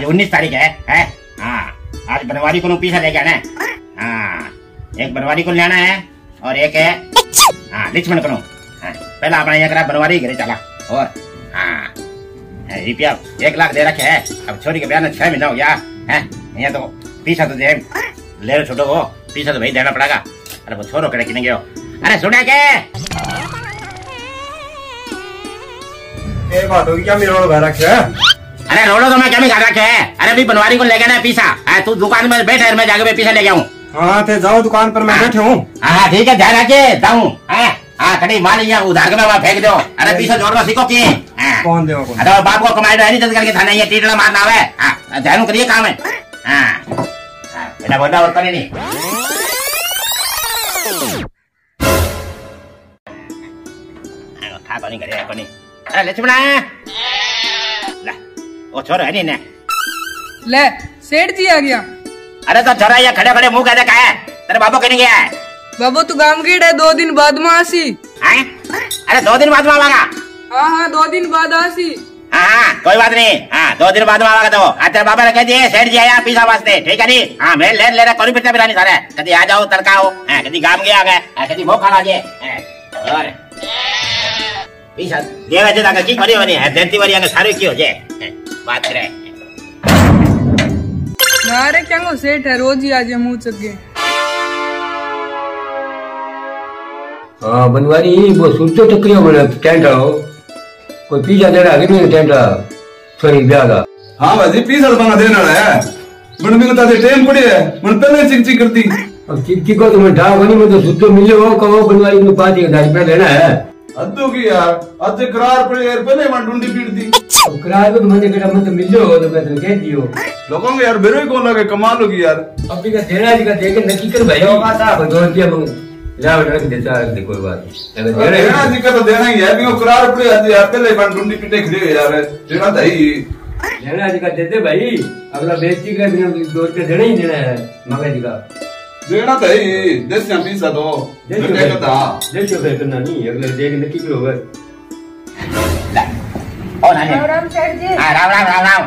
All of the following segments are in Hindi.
आज उन्नीस तारीख है है? हाँ। आज बनवारी को पीछा लेके आना है हाँ। एक बनवारी को लेना है और एक है हाँ लक्ष्मण को। हाँ, पहला अपना करा बनवारी घरे चला। और हाँ। रुपया एक लाख दे रखे है। अब छोरी के बयान छह महीना हो गया। है? यहाँ तो पीछा तो दे ले लो छोटो को। पीछा तो भाई देना पड़ेगा। अरे वो छोरो कड़े किने गयो अरे सुने के ये बात होगी क्या मेरे घर रखे अरे रोडो तो मैं क्या घर रखे है। अरे भी बनवारी को लेके ना पीछा हाँ, तू दुकान में बैठ मैं जाके मैं पीछा ले जाऊँ हाँ थे जाओ दुकान पर मैं बैठे हूँ। हाँ ठीक है ध्यान रखे जाऊँ। हाँ हाँ खड़ी माल यहाँ उधार के मैं फेंक दो। अरे पीछे जोड़ना सीखो की हाँ। कौन देवा अरे बाप को कमाई है नहीं जल्द करके थाने ये टीटला मारना है हाँ ध्यान करिए काम है हाँ। हाँ, बेटा बोलना और करे नहीं। हाँ, खा पानी करे पानी अरे लक्ष्मणा! ला छोरो है नहीं ले सेठ जी आ गया। अरे तो छोरा ये खड़े खड़े मुँह कहते का है? तेरे बाबू कहीं गया है? बाबू तू गाँव गेड़ है दो दिन बाद में आसी। हैं? अरे दो दिन बाद में आवागा? हाँ हाँ दो दिन बाद आसी। हाँ हाँ कोई बात नहीं। हाँ दो दिन बाद में आवागा तो। आज तेरे बाबा ने कह दिए सेठ जी आया पीसा वास्ते। ठीक है नहीं हाँ मैं ले ले रहा कोई पिट्टा बिरानी सारे। कभी आ जाओ तड़का हो हाँ, कभी गाम गया गए। हाँ, कभी वो खाना जे हाँ, और है आगे सारे की हो जे हाँ, बात करे ना रे क्या को सेठ है रोज ही आज चगे हाँ बनवारी वो सूचो टकरियो बने टेंट आओ कोई पीछा दे रहा कि नहीं टेंट थोड़ी ब्याह का हाँ भाजी पीस बना देना है मन में तो टेम पड़ी है मन पहले चिक चिक करती अब चिक्की को तुम्हें ढा बनी में तो सूचो मिले हो कहो बनवारी में पाँच देना है अद्दू की यार अद्दे करार पड़ी यार पहले मन ढूंढी पीटती अब किराए पे तो मैंने कहा मैं तो मिले हो तो मैं तो कह दियो। लोगों को यार बेरो ही कौन लगे कमाल होगी यार। अब भी का देना जी का देके नक्की कर भाई कोई दो रुपया मंग लाओ रख देता रख दे कोई बात नहीं। देना देना है दिक्कत तो देना ही है भी वो करार पड़ी है यार पहले मन ढूंढी पीटे खड़े यार देना था ही। जी का दे दे भाई अगला का दो रुपया देना ही देना है मगा जी का। देना था ही देश से पीसा तो देखो मैं क्या कहता देखो फिर करना नहीं अगले देख नक्की करो होगा और आने राम सेठ जी हाँ, राम राम राम राम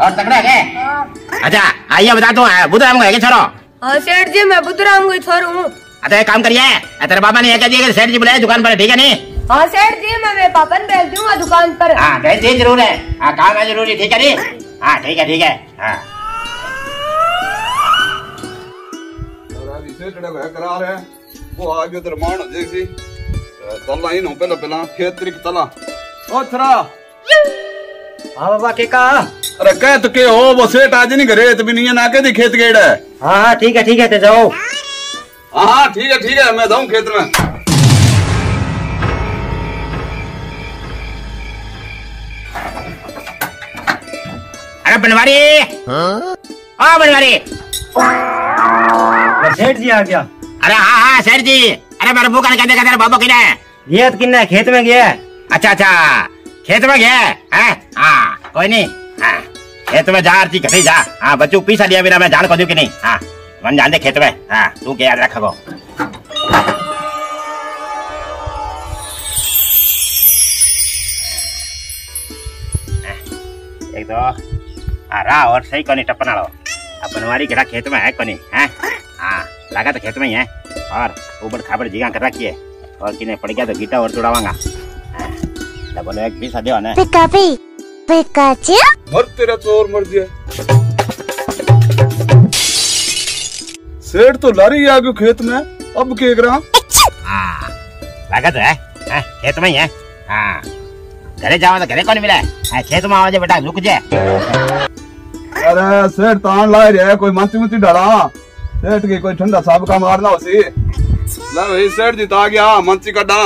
और तकड़ा है हाँ अच्छा आइए बता दो बुधराम को है क्या छोरो हाँ, सेठ जी मैं बुद्धराम को छोर हूँ अच्छा एक काम करिए तेरे बाबा ने ये कह दिया कि सेठ जी बुलाए दुकान पर ठीक है नहीं हाँ सेठ जी मैं मेरे पापा ने भेज दूँगा दुकान पर हाँ भेज दी ज़रूर है हाँ काम है ज़रूरी ठीक है नहीं हाँ ठीक है ठीक है हाँ है करार है वो आगे तेरे मान देखी तला ही नो पहला पहला खेत तरीक तला ओ छरा हाँ बाबा के का अरे कह तो के हो वो सेठ आज नहीं करे तो भी नहीं ना के दी खेत गेड़ है हाँ हाँ ठीक है ठीक है ते जाओ हाँ हाँ ठीक है ठीक है मैं जाऊँ खेत में अरे बनवारी हाँ बनवारी सेठ जी आ गया। अरे हाँ हाँ सेठ जी। अरे मेरे मुँह कहते कहते बाबा है ये किन्ना खेत में गया अच्छा अच्छा। खेत में गया है हाँ? कोई नहीं। हाँ खेत में जा आरती कहीं जा। हाँ बच्चों पीछा लिया बिना मैं जान को दूँ कि नहीं? हाँ मन जान दे खेत में। हाँ तू क्या याद रखो एक तो हरा और सही कोनी टपना लो। अब बनवारी केड़ा खेत में है कोनी है? हाँ लगा तो खेत में ही है। और ऊपर खाबर जिगा कर रखी है। और किने पड़ गया तो गीटा और चुड़ावांगा हाँ, तो बोलो एक बीस दे ना। पिकापी पिकाचू मर तेरा चोर मर दिया। सेठ तो लारी आ गयो खेत में अब के करा हाँ लगा तो है हाँ, खेत में ही है। हाँ घरे जाओ तो घरे कौन मिला। है हाँ, खेत में आवाज़ बेटा रुक जाए अरे, सेठ तान ला रहा है कोई माची मुची डाला सेठ की कोई ठंडा साहब का मारना होसी ला भाई, सेठ जी तो गया, मंची कड्डा।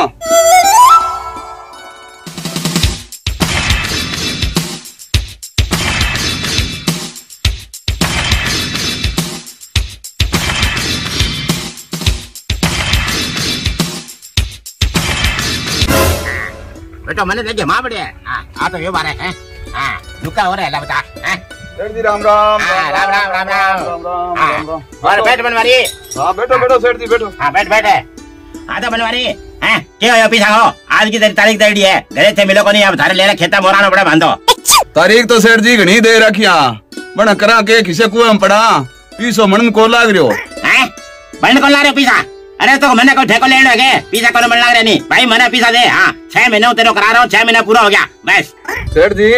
बेटा मैंने देखे माँ हाँ आ तो ये बारे हैं हाँ रुका हो रहा है बता हाँ सेठ जी राम राम हाँ, राम राम राम राम राम राम हाँ, राम राम और बैठ बनवारी हाँ बैठो बैठो सेठ जी बैठो हाँ बैठ बैठ हाँ तो बनवारी हैं क्या हो पीछा हो आज की तेरी तारीख दे दी है घरे से मिलो को नहीं अब थारे ले रहे खेता मोरानो बड़ा बांधो तारीख तो सेठ जी घनी दे रखिया बड़ा करा के किसे कुएँ में पड़ा पीसो मन को लाग रहो हैं कौन ला रहे हो पीसा अरे तो मैंने कोई ठेको लेने है पीसा कौन बन लग रहे नहीं भाई मैंने पीसा दे हाँ छह महीने तेरे करा रहा हूँ छह महीना पूरा हो गया बस सेठ जी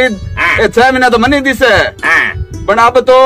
ये छह महीना तो मनी दिसे हाँ। पण अब तो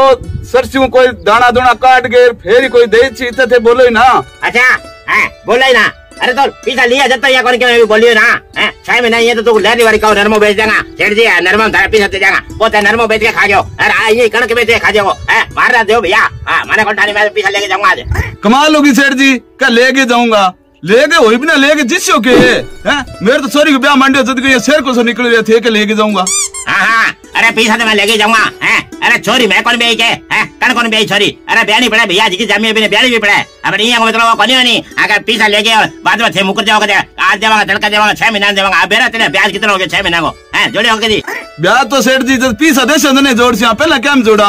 सरसों कोई दाना दुना काट के फिर कोई दे छी थे बोलो ही ना। अच्छा हाँ बोल ही ना। अरे तो पीसा लिया जब तक ये कौन के बोलियो ना। हैं छह महीना ये तो तू लेने वाली कहो नरमो बेच देगा। सेठ जी नरमो तारा पीसा दे जाएगा वो ते नरमो बेच के खा जाओ अरे आ ये कणक बेच के खा जाओ हैं मार रहा दो भैया। हाँ मैंने कौन ठानी मैं पीसा लेके जाऊँगा आज। कमाल होगी सेठ जी। क्या लेके जाऊँगा। लेके हो भी ना लेके जिसो के हैं मेरे तो सॉरी के ब्याह मांडियो जद ये शेर को सो निकल रहे थे के लेके जाऊँगा। हाँ हाँ अरे पीसा तो मैं लेके जाऊँगा हैं? अरे छोरी मैं कौन बेच के? हैं? कौन कौन बेच छोरी? अरे ब्याह नहीं पड़ा भैया जी की ज़मीन भी ब्याह भी पड़ा। है अब नहीं है मतलब वो कौन नहीं? अगर पीसा लेके बाद में थे मुकर जाओगे आज देवांगा तड़का देवांगा छह महीना देवांगा अब बेरा तेरे ब्याज कितना हो गया छह महीना को? हैं जोड़े होगे दी ब्याह तो सेठ जी जब पीसा दे से जोड़ सिया पहले क्या जोड़ा?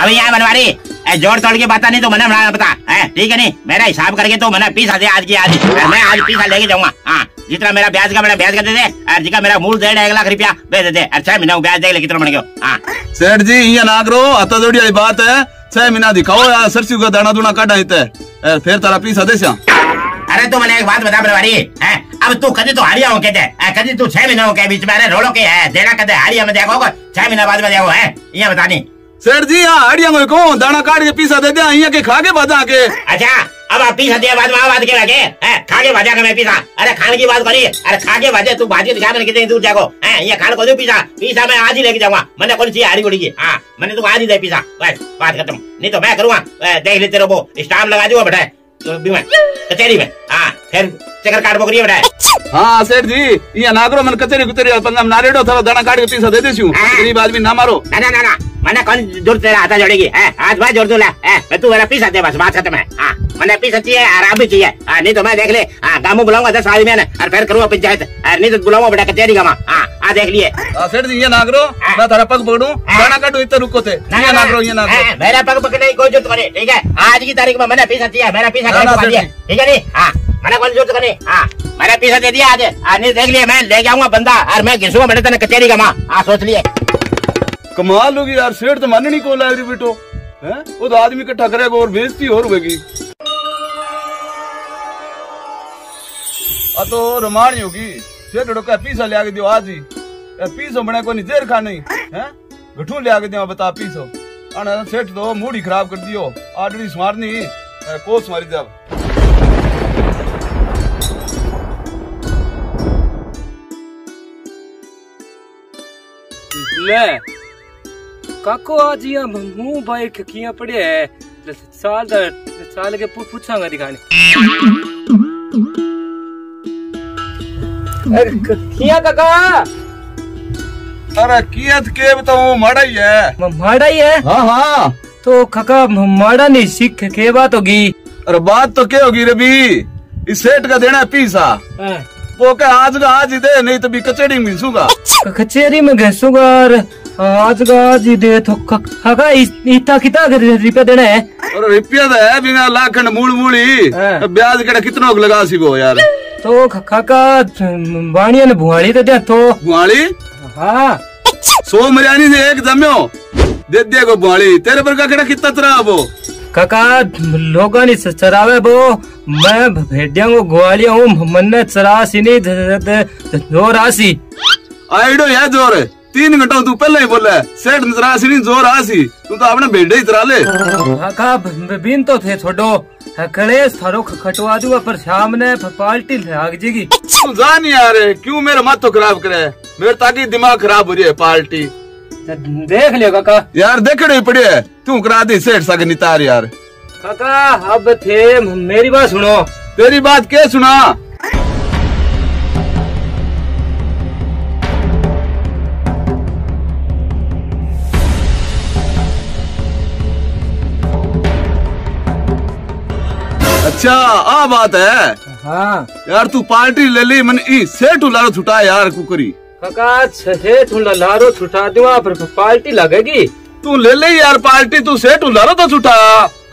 अब यहाँ बनवारी ए, जोड़ तोड़ के बता नहीं तो मैंने पता है ठीक है नहीं? मेरा हिसाब करके तो मैंने पीसा दे आज की आज। मैं आज पीसा लेके जाऊँगा। हाँ जितना मेरा ब्याज का मेरा ब्याज का दे दे और जिका मेरा मूल दे एक लाख रुपया दे दे दे और छह महीना ब्याज दे ले कितना बन गया। हाँ। सेठ जी ये ना करो हता जोड़ी वाली बात है। छह महीना दिखाओ यार सरसों का दाना दूना काटा है फिर तारा पीसा दे अरे तू मैंने एक बात बता बनवारी है अब तू कभी तो हारिया हो कहते कभी तू छह महीना हो के बीच में अरे रोलो के है देना कहते हारिया में देखो छह महीना बाद में देखो है ये बतानी सेठ जी हाँ आड़िया में को दाना काट के पीसा दे दिया यहाँ के खा के बजा के। अच्छा अब आप पीसा दिया, बाद में बात के लगे खा के भाजा का मैं पीसा। अरे, खाने की बात करी। अरे खा के भाजे, तू भाजी दिखा मैंने कितनी दूर जाको हैं ये खाने को दो पीसा। पीसा मैं आज ही लेके जाऊँगा। मैंने कौन सी हारी उड़ी की? हाँ मैंने तुम आज ही दे पीसा। बस, बात खत्म। नहीं तो मैं करूँगा। देख ले तेरे वो स्टाम्प लगा दूँगा, बेटा। कचहरी में। हाँ फिर चक्कर काट बोकरी बेटा हाँ सेठ जी ये ना करो मन कचेरी कुचेरी पंजाब नारेडो थोड़ा दाना काट के पीसा दे देसी गरीब आदमी ना मारो। ना ना ना ना मैंने कौन ज़ोर तेरा हाथा जोड़ेगी? है आज भाई जोड़ दूला। है तू मेरा पीसा दे बस बात खत्म है। हाँ मैंने पीसा चाहिए आराम भी चाहिए। हाँ नहीं तो मैं देख ले। हाँ गामू बुलाऊँगा दस आदमी मैंने और फिर करूँगा पंचायत। और नहीं तो बुलाऊँगा बेटा कचहरी गामा। हाँ आ देख लिए। हाँ, सेठ जी ये ना करो मैं थारा पग पकड़ू दाना काटू इतना रुको थे ये ना करो ये ना करो हाँ, मेरा पग पकड़ने की कोई ज़रूरत नहीं ठीक है? आज की तारीख में मैंने पीसा दिया मेरा पीसा ना, ना, दिया ठीक है नहीं? हाँ। मैंने कोई ज़रूरत नहीं हाँ मैंने पीसा दे दिया आज आज देख लिए मैं ले जाऊँगा बंदा और मैं घिसूँगा बेटा तेने कचहरी का माँ हाँ सोच लिए कमाल होगी यार सेठ तो माननी को लग रही बेटो हैं वो तो आदमी इकट्ठा करेगा और बेइज्जती और होगी तो रमानी होगी सेठ का पीसा ले आके दियो आज ही पीसो बने को नहीं जेर खानी हैं गठू ले आके दियो बता पीसो अन सेठ तो मूड ही खराब कर दियो आडड़ी स्मारनी कोस मारी जब ले काको आज यहाँ मुँह भाई किया पड़े है साल दा साल के पूछांगा दिखाने अरे किया काका अरे कियत के बताऊँ माड़ा ही है माड़ा ही है हाँ हाँ तो काका माड़ा नहीं सीख के बात होगी अरे बात तो क्या होगी रवि इस सेठ का देना है पीसा वो क्या आज का आज ही दे नहीं तो भी कचेड़ी में घिसूँगा। क- कचेरी में घसूँगा और आज का आज ही दे तो क- इस- इतना कितना रुपया देना है? और रुपया तो है बिना लाखंड मूल मूली हाँ। ब्याज कड़ा कितना लगा सी वो यार? तो क- काका बाणिया ने भुआड़ी तो दे तो। बुआली हाँ। सो मरियानी से एक जम्यो। दे दे को बुआली तेरे पर का कितना तरह वो काका लोगों ने चरावे बो। मैं भेड़िया को ग्वालिया हूँ मन्ने चरासी नहीं ज़ोर आसी। आइडो है ज़ोर। तीन घंटा तू पहले ही बोले सेठ नजरासी नहीं ज़ोर आसी। तू तो अपने भेड़े ही तरा ले। काका बिन तो थे छोड़ो। कलेश थारो खटवा दूँगा पर शाम ने प- पाल्टी लाग जेगी। तू जा नहीं यार क्यों मेरा माथो खराब करे? मेरे ताकि दिमाग खराब हो रही है पार्टी देख लियो काका। यार देखड़े ही पड़ी है। तू करा दी सेठ सा के नितार यार। काका अब थे मेरी बात सुनो। तेरी बात क्या सुना? अच्छा आ बात है। हाँ। यार तू पार्टी ले ली मन ई सेठ लारो छुटा यार कुकरी। काका छुटा दूँगा पर पाल्टी लगेगी। तू ले ले यार पार्टी तू सेठ लारो तो छुटा।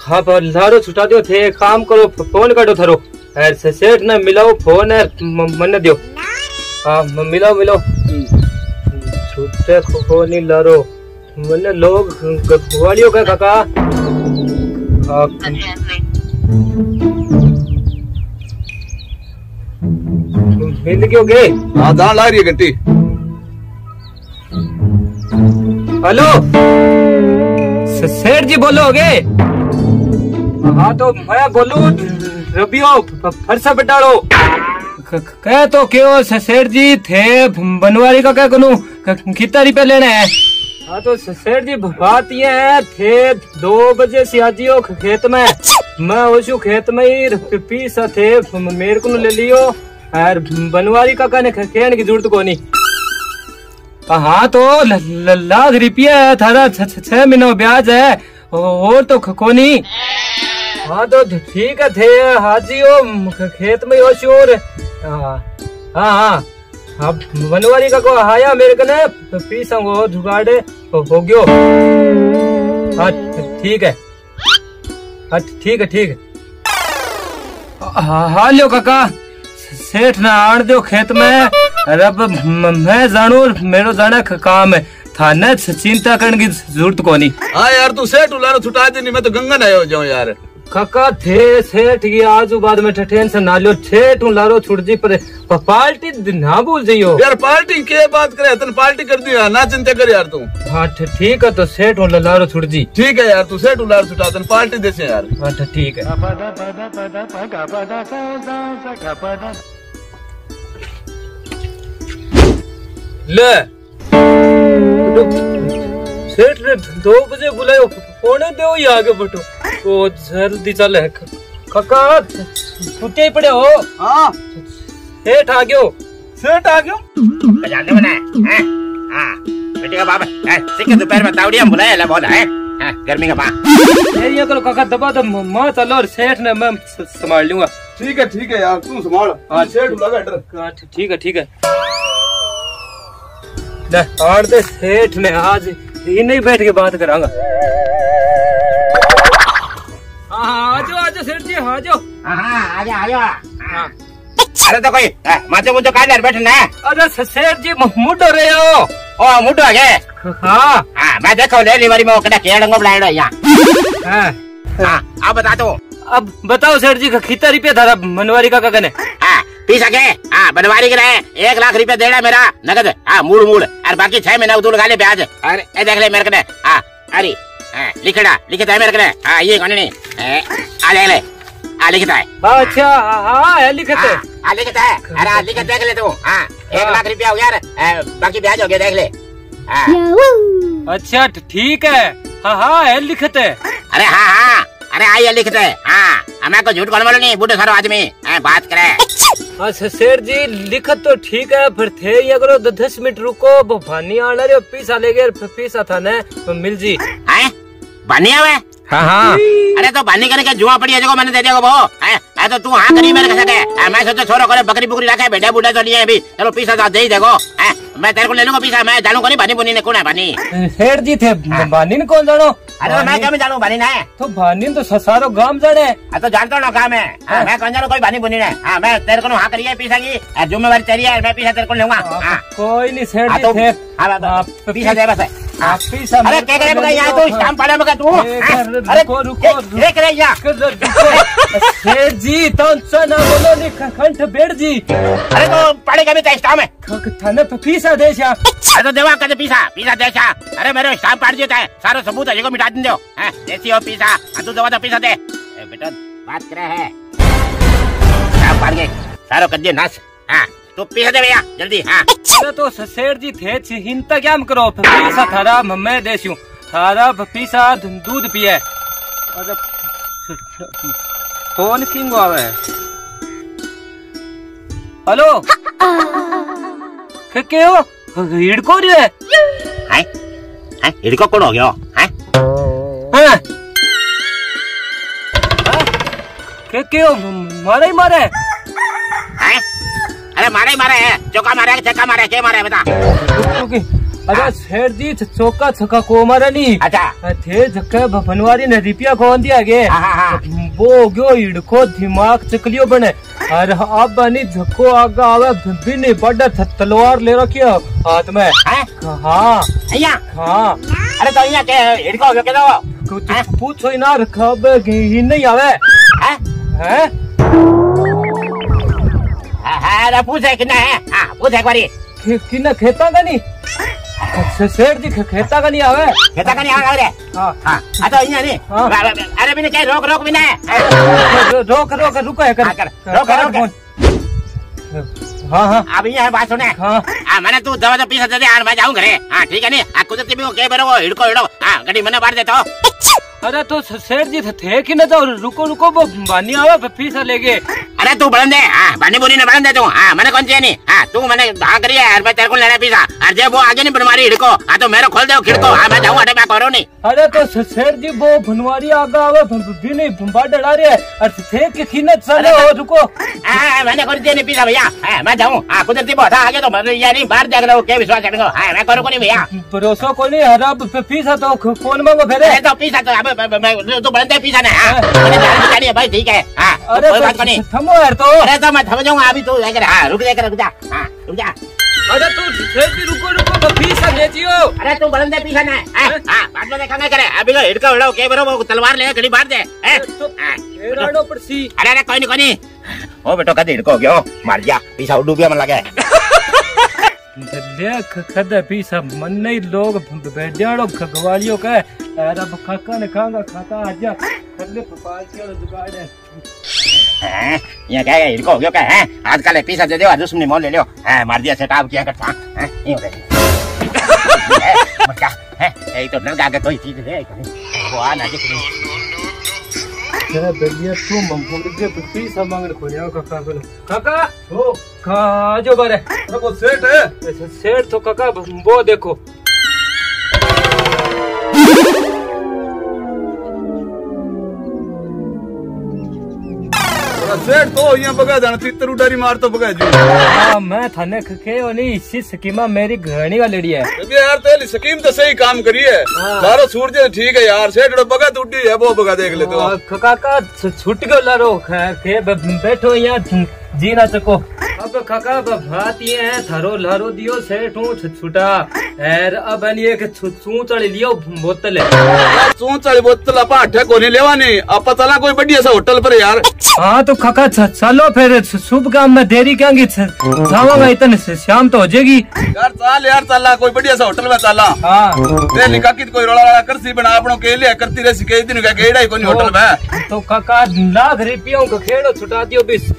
हाँ पर लारो छुटा दो थे काम करो फ़ोन काटो थारो ए, से- सेठ ने मिलाओ फ़ोन है मन दियो। हाँ मिलाओ मिलाओ। छुटे फ़ोन ही लारो। मैंने लोग ग्वालियों का काका। मिल क्यों गए? हाँ दान ला रही है घंटी। हेलो? सेठ जी बोलोगे हाँ तो मैं बोलू रबियो फरसा बटाड़ो। कह तो क्यों सेठ जी थे बनवारी का क्या करूँ कितना रुपया लेना है? हाँ तो सेठ जी बात ये है थे दो बजे से आजियो खेत में। मैं उस खेत में ही पीसा थे मेरे को ले लियो। और बनवारी का कहने कहने की ज़रूरत को नहीं हाँ तो लाख रुपया है, थारा छह महीना ब्याज है और तो ख- कोनी। हाँ तो ठीक है, थे हाजी म- खेत में हो शोर हाँ हाँ हाँ। बनवारी का को आया मेरे कने पी संगो जुगाड़े हो हो गयो। हाँ ठीक है। हाँ ठीक है ठीक है। हाँ हाँ लो काका। सेठ ना आण दो खेत में। रब, मैं जानू मेरो जाना काम है। थाने चिंता करने की ज़रूरत को नहीं हाँ यार, तू सेठ उलारो छुटा दे, नहीं मैं तो गंगा आयो जाऊँ यार। काका थे सेठ की आजू बाद में टेंशन ना लो सेठ हूँ लारो छुट जी पर पार्टी ना भूल जाइयो। यार पार्टी के बात करे तन पार्टी कर दी ना चिंता कर यार तू। हाँ ठीक है तो सेठ हूँ लारो छुट जी ठीक है यार तू सेठ उलारो छुटा तन पार्टी दे से यार। हाँ ठीक है। ले। सेठ ने दो बजे बुलायो। पौने दो ही आगे बटो चल है काका ही पड़े हो. हाँ. सेठ आ गयो सेठ आ गयो जानते बना है. हाँ. बेटे का बाप है. सिक्के दोपहर में तावड़िया बुलाया ला बहुत है. हाँ, गर्मी का ये करो काका दबा दब माँ चलो और सेठ ने मैं संभाल लूँगा. ठीक है ठीक है यार तू संभाल हाँ सेठ लगा डर? ठीक है ठीक है ले और दे सेठ ने आज ही नहीं बैठ के बात करांगा हाँ हाँ सेठ जी हाँ हाँ आजा आजा। हाँ। अरे तो कोई माचे मुझे कहा बैठे ना? अरे स- सेठ जी मुड रहे हो ओ मुटो आगे। हाँ। हाँ मैं देखो ले ली बारी में वो कड़ा केड़ंगो बुलाया यहाँ हाँ। हाँ आप बता दो अब बताओ सेठ जी कितना रुपया था मनवारी का काका ने हाँ पी सके हाँ बनवारी के रहे एक लाख रुपया देना मेरा नगद। हाँ मूड मूड। और बाकी छह महीना उतूल लगा ले ब्याज। अरे देख ले मेरे कने हाँ अरे हाँ, लिखड़ा लिखता है मेरे कने हाँ ये कौन नहीं आ देख ले हाँ लिखता है अच्छा हाँ है लिखते हाँ, लिखता है अरे हाँ लिख देख ले तू हाँ एक लाख रुपया हो गया ए, बाकी ब्याज हो गया देख ले हाँ अच्छा ठीक. है हाँ हाँ है लिखते अरे हाँ हाँ अरे आइए लिखते हैं हाँ हमें को झूठ बोलने वाला नहीं बूढ़े सारो आदमी बात करे अच्छा शेर जी लिखत तो ठीक है फिर थे ये करो दस मिनट रुको। वो भानी आना रे पीसा ले गए पीसा था ने तो मिल जी। हैं? बनिया हुए हाँ हाँ। अरे तो भानी करने के जुआ पड़ी है जो मैंने दे दिया वो हैं? हैं, तो तू हाँ करी मेरे कैसे है मैं सोचा छोरो करे बकरी बुकरी रखे बेटे बूढ़े तो लिए अभी। चलो पीसा तो दे ही देखो। हैं मैं तेरे को ले लूँगा पीसा मैं जानूँगा नहीं बनी बुनी ने कौन है बनी सेठ जी थे भानी ने कौन जानो? अरे तो मैं क्या मैं जानू भानी ना। है तो भानी तो सारो गाँव जाने। हाँ, तो जानता हूँ ना काम है। हाँ, मैं कौन जानू कोई भानी बुनी ना। हाँ मैं तेरे को हाँ करिए पीसा की जुम्मेवारी तेरी है मैं पीसा तेरे को हाँ कोई नहीं हाँ, हाँ, हाँ, हाँ, दे है हाँ, अरे क्या करे बगा यहाँ तो स्टाम्प पड़ा मगा तू हाँ, कर- अरे रुको, रुको, देख देख यहाँ सेठ जी तो ना बोलो नहीं कंठ बेड़ जी। अरे तो पड़ेगा भी तो स्टाम्प है थाने पे पीसा दे श्याम अरे तो देवा कहते पीसा पीसा देसा अरे मेरे स्टाम्प पाड़ देता है। सारा सबूत है को मिटा दिन दो। हैं, देसी हो पीसा। हाँ, तू दवा तो पीसा दे। बेटा बात करे है। स्टाम्प पाड़ गए? सारो कर दिए नाश। हाँ। तू पीसा दे भैया जल्दी हाँ। अरे तो सेठ जी थे चिंता क्या करो? पीसा थारा मैं देसूं थारा पीसा दूध पिए। अरे फ़ोन किंग आवे हेलो? के के हो? हिड़को रे हैं? हैं? इनको कौन हो गया? हैं? हैं? हैं? के के हो? मारे ही मारे हैं। अरे मारे मारे है। चौका मारे छक्का मारे के मारे बता अच्छा शेर जी चौका छक्का को मारा नहीं अच्छा। थे झक्का भनवारी ने रिपिया को दिया गे हाँ, हाँ, हाँ। वो गयो हिड़को दिमाग चकलियो बने। अरे अब बनी झक्को आगा आवे भी नहीं बड़ा तलवार ले रखी हाथ में। हाँ? हाँ। अरे तो यहाँ के हिड़को गयो के तो। दो पूछो ही ना रखा ही नहीं आवे। हैं? हाँ, हाँ, अच्छा, अरे। हाँ। अच्छा, रोक रोक हाँ? हाँ। अब बात सुने। हाँ। मैंने तू दवा तो पीस दे यार मैं घरे। हाँ ठीक है नहीं? आ भी वो वो हिड़को हिड़ो। हाँ गड़ी मने देता अरे तो सेठ जी तो थे कि ना तो रुको रुको वो बानी आवा पीसा लेके। अरे तू बड़न दे हाँ बानी बोली ने बड़न दे तू हाँ मैंने कौन चाहिए हाँ तू मने हाँ करिए यार मैं तेरे को लेना पीसा। और जे वो आगे नहीं बनवारी हिड़को हाँ तो मेरे खोल दे खिड़को हाँ मैं जाऊँ अटे मैं करो नहीं। अरे तो सेठ जी वो भनवारी आगा आवे भी नहीं बाढ़ डला रही है। अरे थे कि खीने चलो अरे रुको। हाँ मैंने कर दिया नहीं पीसा भैया? हाँ मैं जाऊँ। हाँ कुदरती बहुत आगे तो मैं यार नहीं बाहर जाकर रहो के विश्वास करेंगे हाँ मैं करो को नहीं भैया? भरोसा को नहीं हरा फ़ीस है तो ख- कौन मांगो फिर। तो पीसा तो अब मैं तू बड़न दे पीसा ना हाँ। है। भाई ठीक है। हाँ अरे तो को यार तो अरे तो मैं थम जाऊँगा अभी तू लेकर हाँ रुक जा रुक जा हाँ रुक जा अरे तू जी रुको रुको तो फ़ीस ले जियो अरे तू बड़न दे पीछा ना हाँ हाँ बाद में देखा करे अभी तो हिड़का हिड़ो के बरो वो तलवार ले घड़ी मार दे हाँ। एराडो पड़सी अरे अरे कोई नहीं कोई नहीं ओ बेटो कदी हिड़को गयो मार जा पीछा उडू गया मन लगे ले खद पीसा मन नहीं लोग बैठियाड़ो खगवालियो का अरे अब खाका ने खागा खाका आजा खल्ले पालतियो जुगाड़ है हैं? ये क्या है हिड़को गयो क्या है आजकल पीछा दे दो दुश्मनी मोल ले लियो हैं मार दिया सेट आप क्या करता हैं ये हो गया मत क्या हैं ये तो डर गया कोई चीज़ है वो आ ना जितनी तेरा बढ़िया तू मम के पीसा मांगने को या काका बोलो काका ओ खा आजो बारे वो सेठ है सेठ तो काका वो देखो सेठ तो यहाँ बगा जाना तीतर उडारी मार तो बगा जी हाँ मैं थाने के हो इसी स्कीमा मेरी है। अबे यार तेरी स्कीम तो सही काम करी है। सारो सूरज ठीक है यार सेठ बगा है वो बगा देख ले तो। काका छुट गयो लारो ख- के बैठो यहाँ जी ना सको अब ब- बात ये है थारो लारो दियो सेठू छुटा। और अब एनी एक सू चढ़ लियो बोतल। है वाली बोतल अपा अठे को नहीं लेवा नहीं आपा चला कोई बढ़िया सा होटल पर यार। हाँ तो छ- चलो फिर शुभ काम में देरी क्या जावांगा इतने से शाम तो हो जाएगी। यार चाल यार चला कोई बढ़िया सा होटल में चला हाँ। लिखा कि कोई रोला वाला करसी बना आपनो के लिए करती रही कई दिन का गेड़ा ही कोनी होटल में। तो काका लाख रुपयों का खेड़ो छुटा दियो बिस।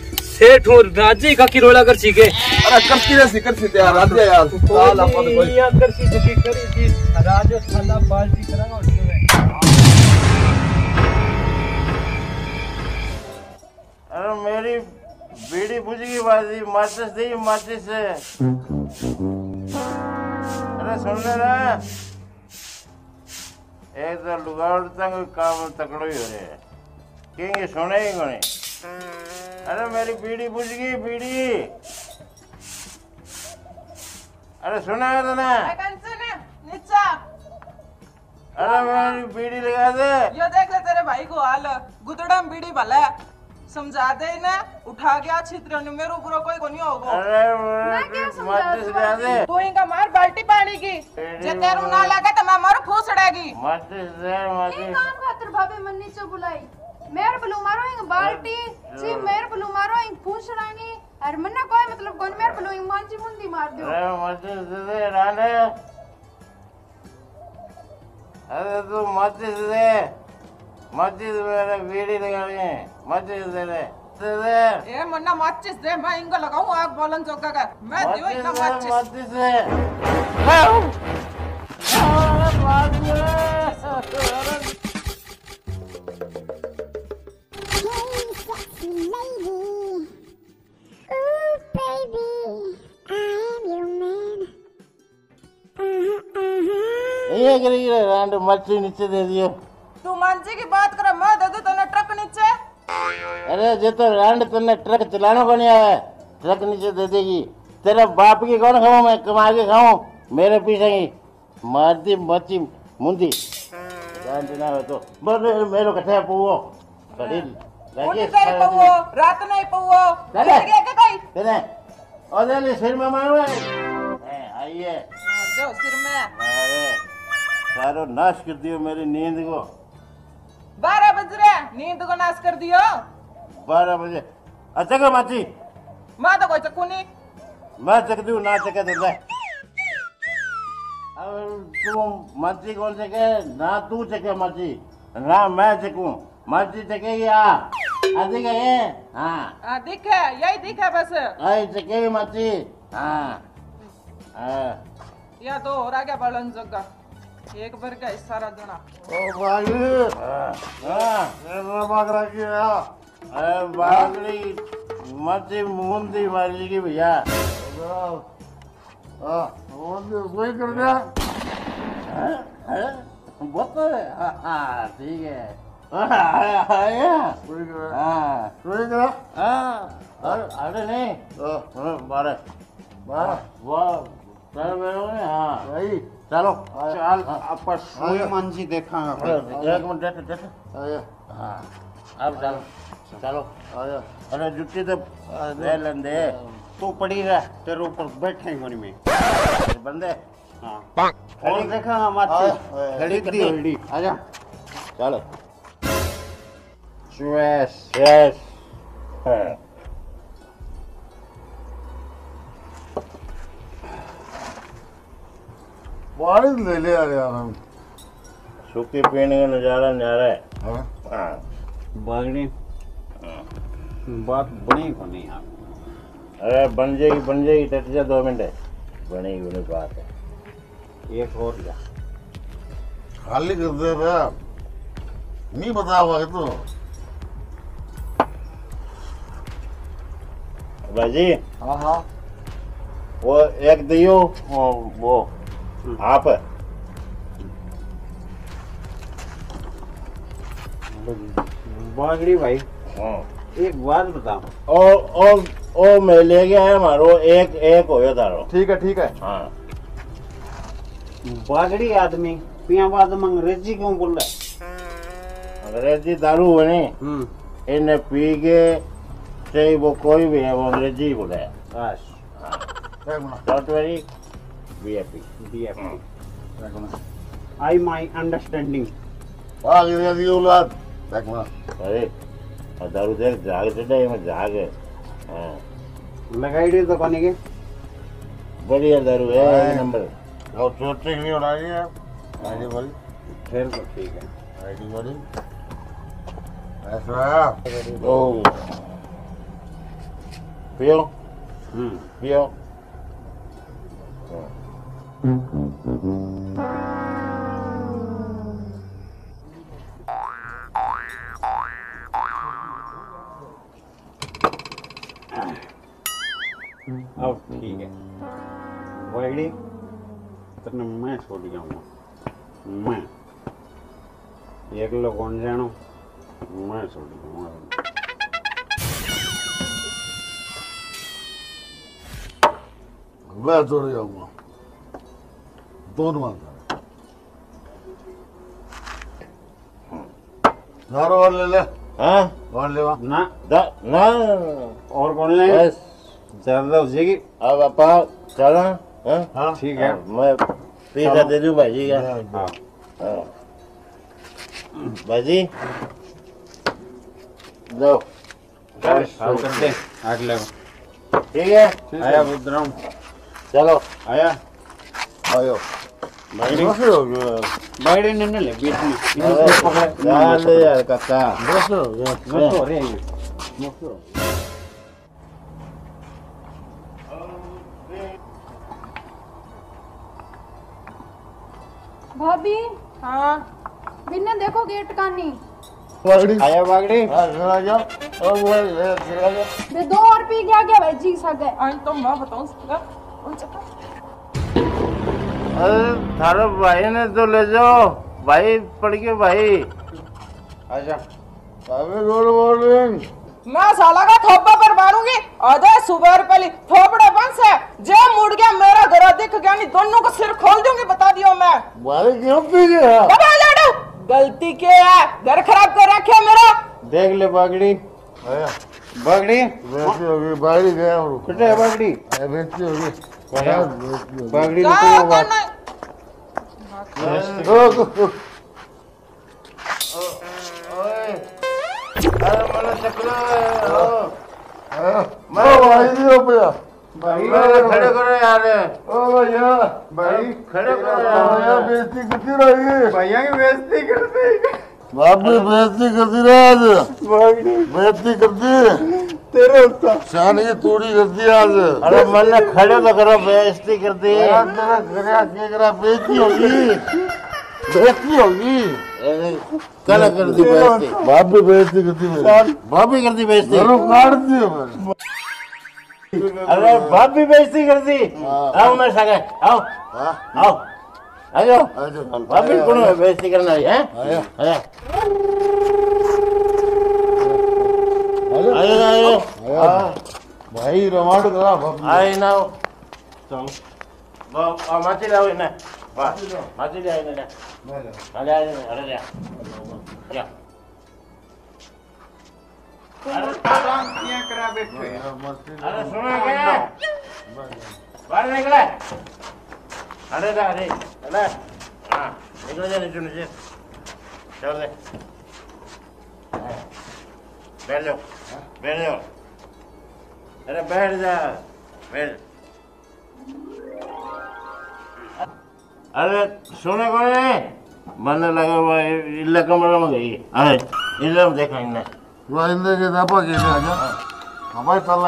सेठ और राज़ी का की रोला कर सीखे अरे करती रही करती थे यार यार। कोई कर सी दुखी करी थी पार्टी करांगा उसमें अरे मेरी बीड़ी बुझ गई बाजी माचिस दी माचिस से। अरे सुन ले ना एक तो लुगाड़ तंग काम तकड़ो ही हो रहे हैं कहेंगे सुने ही कोने। अरे मेरी बीड़ी बुझ गई बीड़ी अरे सुना है तो ना अरे मेरी बीड़ी लगा दे। यो देख ले तेरे भाई को हाल। गुदड़ा में बीड़ी भला है। समझा दे ना उठा गया छित्र मेरे ऊपर कोई को नहीं होगा। अरे मेरी माचिस लगा दे? तू इनका मार बाल्टी पानी की जे तेरू ना लगे तो मैं मारू फूसड़ेगी माचिस दे माचिस काम खातिर भाभी मन नीचे बुलाई। मेर बलू मारो इंग बाल्टी। ची मेर बलू मारो इंग पूछड़ानी अरे मन्ना कोई मतलब कोन? मेर बलू इंग मांची मुंदी मार दियो। अरे दे दे राने। अरे तू माचिस दे। माचिस मेरे बीड़ी लगानी है। दे दे दे दे। ए मन्ना माचिस दे मैं इनको लगाऊँ आग बोलन चौका का मैं दियो इतना माचिस दे माचिस माचिस ये करी रे रांड मच्छी नीचे दे दियो तू मांझी की बात करे मैं दे दू तने ट्रक नीचे। अरे जे तो रांड तन्ने ट्रक चलाना को नहीं आया ट्रक नीचे दे देगी। तेरा बाप की कौन खाऊं मैं? कमा के खाऊं? मेरे पीछे ही। मारती मच्छी मुंदी जान देना हो तो। बोले मेरे कथे पुओ। कड़ी लगे तेरे पवो रात नहीं पवो चले। के कई। तेरे और दे सिर में मारो है। आइए। दो सिर में। अरे सारो नाश कर दियो मेरी नींद को। बारह बज रहे नींद को नाश कर दियो। बारह बजे। अच्छा का माची मैं तो कोई चक्कू नहीं। मैं चक दूँ ना चके तो ले अब तुम माची कौन चके? ना तू चके माची। ना मैं चकूं। माची चकेगी आ। आदि का ये? हाँ। हाँ, दिखे यही दिखे बस। आई चकेगी माची। हाँ। हाँ या तो हो रहा क्या बड़न जगह एक बार का सारा जना ओ भाई हाँ ये बाग रखी है अरे बागड़ी मची मुंदी मारी की भैया। हाँ वही कर दिया। बहुत हाँ। हाँ, ठीक है। हाँ आया हाँ करा हाँ। अरे नहीं बारह। बारह। वाह चलो मेरे हाँ चलो चल अपन सोई मानसी देखा एक मिनट हाँ अब चलो चलो। अरे जुत्ती तो ले लेंदे। तू पड़ी रह तेरे ऊपर बैठे कोनी में। बंदे। हाँ। खड़ी देखा हमारी खड़ी दी खड़ी आजा। चलो। स्वेस स्वेस हाँ। बारिश ले ले यार यार हम। सूखी पीने का नज़ारा न्यारा है। हाँ? हाँ। बागड़ी। बात बनी को नहीं अरे बन जाएगी बन जाएगी टट जा दो मिनट। बनेगी बनी बात है। एक और जा। खाली कर दे बे नहीं बता बताओ तो। बाजी हाँ हाँ। वो एक दियो। वो वो। आप बागड़ी भाई। हाँ। एक बात बताओ। और और ओ मैं ले गया है मारो? एक एक होयो तारो। ठीक है ठीक है। हाँ। बागड़ी आदमी पिया बाद में अंग्रेज़ी क्यों बोल रहा है? अंग्रेज़ी दारू बने हम्म। इन्हें पी के चाहे वो कोई भी है वो अंग्रेज़ी बोले। बस don't be happy BFP I my understanding आ गया दी औलाद देख ना अरे दारू देख जाग चढ़े में जाग है। हाँ। लगाई दी तो कोनी के बढ़िया दारू है एक नंबर। और छोटे नहीं उड़ाई है आईडी वाली फिर तो ठीक है। आईडी वाली ऐसा ओ। पियो। हम्म। पियो। मैं छोड़ जाऊँगा। दोनों मानता नारो और ले ले। हाँ? और ले ना। दा ना। और कौन ले बस। ज़्यादा हो जाएगी। अब अपा चलो। हाँ? हाँ ठीक है। मैं पैसा दे दूँ भाजी का। हाँ हाँ। भाजी दो बस हाल कर दे अगले ठीक है। आया। बुद्राम चलो। आया? आयो। हो ले बीच में। यार ले यार हो हो रे भाभी? हाँ। बिन्ने देखो गेट कानी। बागड़ी आया बागड़ी हाँ चला जाओ और वो चला जाओ बे दो और पी गया क्या भाई जी सके आई तो मैं बताऊँ सा? अरे थारे भाई ने तो ले जाओ। भाई पड़ गए भाई। आजा। अबे गुड मॉर्निंग मैं साला का थोपा पर मारूँगी। अरे सुबह पहले थोपड़े बंद से जे मुड़ गया मेरा घर दिख गया नहीं दोनों को सिर खोल दूँगी बता दियो मैं। बारी क्यों पी गया दबा लाडू गलती के है। घर खराब कर रखे मेरा। देख ले बागड़ी। आया। बागड़ी वैसे हो गई बाहरी गया और कितने है बागड़ी वैसे हो गई आया। वैसे हो बागड़ी कोई बात है? अरे मैं भाई दियो पिया भाई खड़े करो यार ओ भैया भाई खड़े करो भैया यार बेइज्जती करती रही भैया की बेइज्जती करती बाप भी बेइज्जती करती आज। बेइज्जती करती। तेरे उसका शान की तूड़ी करती आज। अरे मैंने खड़े तो करो बेइज्जती कर तेरा बेइज्जती होगी? बेइज्जती होगी? कल कर दी बेइज्जती। बाप भी बेइज्जती करती मेरी बाप भी कर दी बेइज्जती। घरों काट दियो अरे बाप भी बेइज्जती कर आओ मेरे संग आओ। आओ। है? हैं आया आयो आयो भाई रमाड करा बाप आई ना। चल। वो आ माची लाओ इन्हें। वाह माची ले इन्हें ले ले ले अरे ले क्या करा बैठे। अरे सुनो क्या बाहर निकले। अरे अरे। अरे हाँ निकल जा नीचे नीचे चल दे बैठ जाओ बैठ जाओ अरे बैठ जा बैठ अरे सुने को नहीं मन लगा हुआ इल्ला कमरा में गई अरे इल्ला में देखा इन्हें वाइंदे के दापा के ले आजा हमारे चल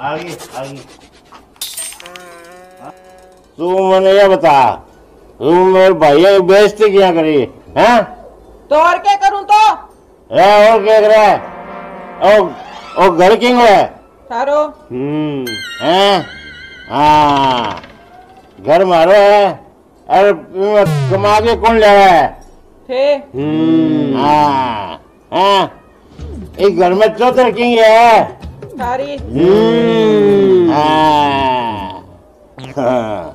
आगे आगे। तू मैंने ये बता तू मेरे की बेइज्जती क्या करी हैं? तो और क्या करूँ तो? ए और क्या कर? रहा है ओ ओ घर किंग है? थारो हम्म हैं? हाँ। घर मारो है। अरे कमा के कौन ले रहा है? थे। हम्म हाँ। हाँ? एक घर में चौथर किंग है। हम्म, हाँ।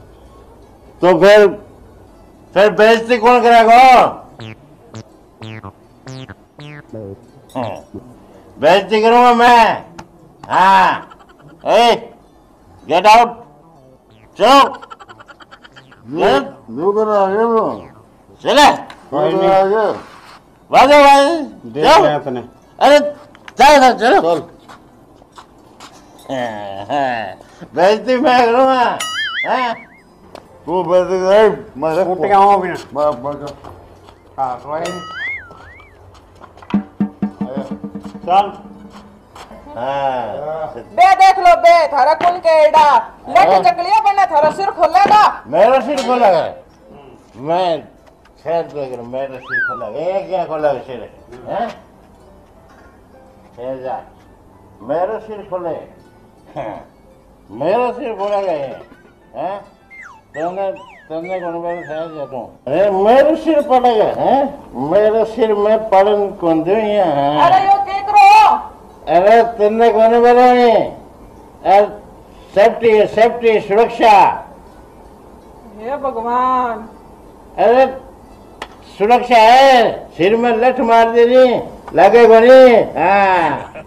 तो फिर फिर बेइज्जती कौन करेगा? हाँ, बेइज्जती करूँगा मैं। हाँ। ए गेट आउट चलो। आगे वो। चले। वादे भाई। देख लिया तूने अरे चल चलो। चल। बेइज्जती मैं करूँगा हाँ? तू बैठ गए मैं उठ गया हूँ अभी बाप बाप हाँ तो चल। हाँ। बे देख लो बे थारा कौन के एडा। लट चकलिया बना थारा सिर खोलेगा मेरा सिर खोला है? मैं शेर देख रहा मेरा सिर खोला है। ये क्या खोला है सिर हैं? शेर जा। मेरा सिर खोले हाँ, मेरा सिर खोला गया है हैं? तुमने तुमने कौन जाता अरे मेरा सिर पड़ेगा हैं। मेरा सिर मैं पड़न कौन दूँ अरे यो के करो अरे तुमने कौन बोला नहीं सेफ्टी सेफ्टी सुरक्षा। हे भगवान। अरे सुरक्षा है। सिर में लठ मार देनी। लगे बनी। हाँ।